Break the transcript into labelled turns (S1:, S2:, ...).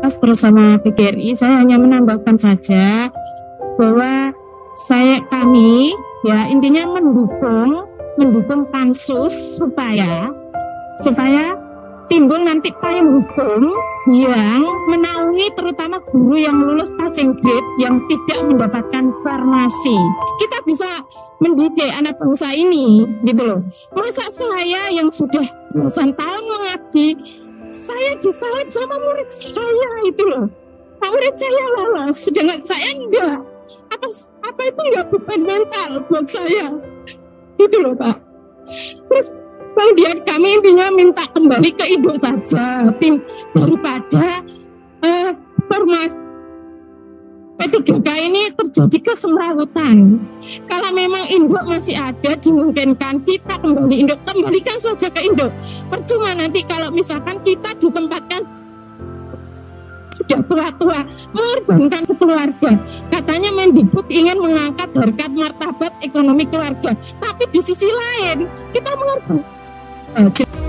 S1: bersama PGRI saya hanya menambahkan saja bahwa saya kami ya intinya mendukung mendukung pansus supaya supaya timbul nanti payung hukum yang menaungi terutama guru yang lulus passing grade yang tidak mendapatkan farmasi. Kita bisa mendidik anak bangsa ini gitu loh. Masa saya yang sudah belasan tahun mengabdi, disalib sama murid saya itu loh. Murid saya lolos, sedangkan saya enggak. Apa, apa itu enggak beban mental buat saya? Gitu loh Pak. Terus kemudian kami intinya minta kembali ke induk saja tim daripada uh, formas P3K ini terjadi kesemrawutan. Kalau memang induk masih ada, dimungkinkan kita kembali induk, kembalikan saja ke induk. Percuma nanti kalau misalkan kita ditempatkan sudah tua-tua mengorbankan keluarga. Katanya Mendikbud ingin mengangkat harkat martabat ekonomi keluarga, tapi di sisi lain kita mengorbankan